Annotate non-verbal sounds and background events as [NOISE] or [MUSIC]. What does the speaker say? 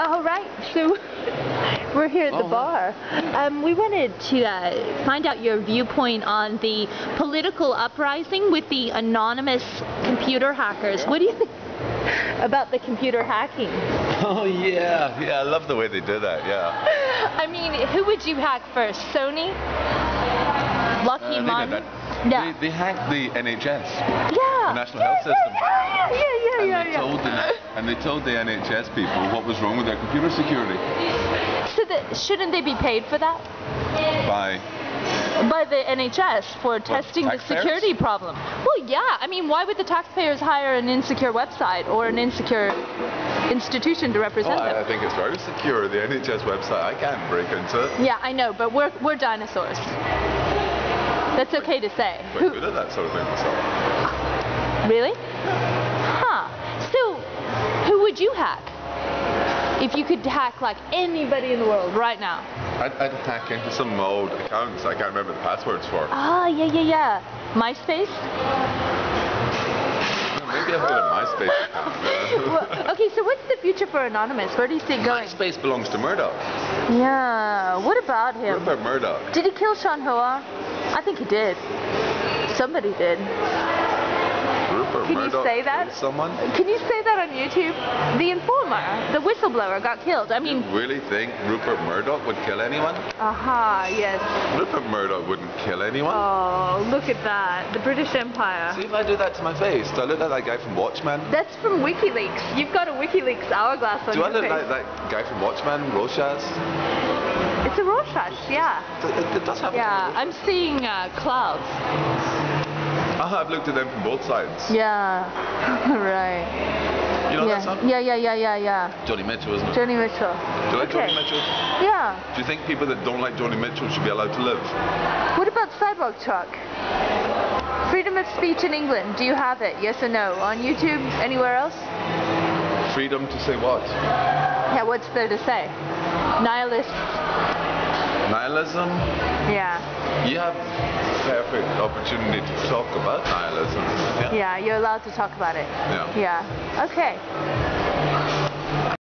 All right, so [LAUGHS] we're here at the Oh, bar. Um, we wanted to uh, find out your viewpoint on the political uprising with the anonymous computer hackers. What do you think [LAUGHS] about the computer hacking? [LAUGHS] Oh yeah, yeah, I love the way they did that. Yeah. I mean, who would you hack first? Sony? Uh, Lucky Mon? did. Yeah. They, they hacked the NHS. yeah. the National yeah, Health System. Yeah, yeah, yeah, And yeah, they yeah. told the and they told the NHS people what was wrong with their computer security So that, shouldn't they be paid for that? by By the NHS for testing the security problem. Well, yeah. I mean, why would the taxpayers hire an insecure website or an insecure institution to Oh, represent I, I think it's very secure. The NHS website, I can't break into it. Yeah, I know, but we're we're dinosaurs. That's okay to say. Who, good at that sort of thing myself. really? You hack? If you could hack like anybody in the world right now. I'd, I'd hack into some old accounts I can't remember the passwords for. Ah, yeah, yeah, yeah. MySpace? Maybe I've got a MySpace account. [LAUGHS] well, okay, so what's the future for Anonymous? Where do you see it going? MySpace belongs to Murdoch. Yeah, what about him? Rupert Murdoch. Did he kill Sean Hoare? I think he did. Somebody did. Can you say that? Someone? Can you say that on YouTube? The informer, the whistleblower, got killed. I You mean, really think Rupert Murdoch would kill anyone? aha, yes. Rupert Murdoch wouldn't kill anyone. Oh, look at that. The British Empire. See if I do that to my face. Do I look like that guy from Watchmen? That's from WikiLeaks. You've got a WikiLeaks hourglass on Do I your look face. like that guy from Watchmen, Rorschach? It's a Rorschach, yeah. It, it does have Yeah, I'm seeing uh, clouds. [LAUGHS] I've looked at them from both sides. Yeah, [LAUGHS] right. You know yeah. that song? yeah, yeah, yeah, yeah, yeah. Johnny Mitchell, isn't it? Joni Mitchell. Do you like okay. Johnny Mitchell? Yeah. Do you think people that don't like Johnny Mitchell should be allowed to live? What about Sidewalk Talk? Freedom of speech in England. Do you have it? Yes or no? On YouTube? Anywhere else? Freedom to say what? Yeah, what's there to say? Nihilist. Nihilism? Yeah. You have perfect opportunity to talk about nihilism. Yeah. Yeah, you're allowed to talk about it. Yeah. Yeah. Okay.